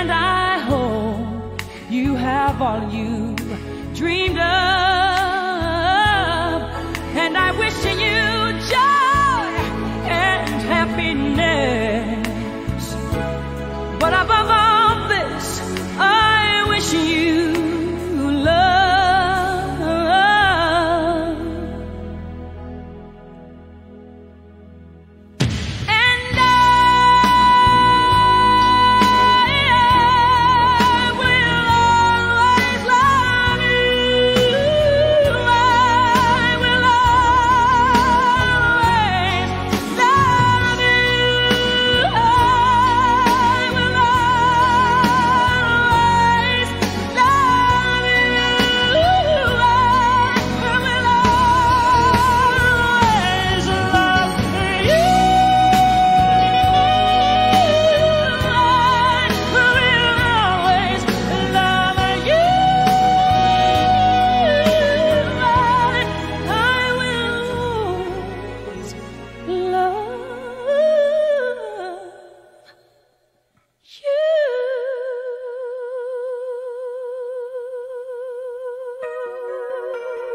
And I hope you have all you dreamed of.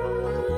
Darling,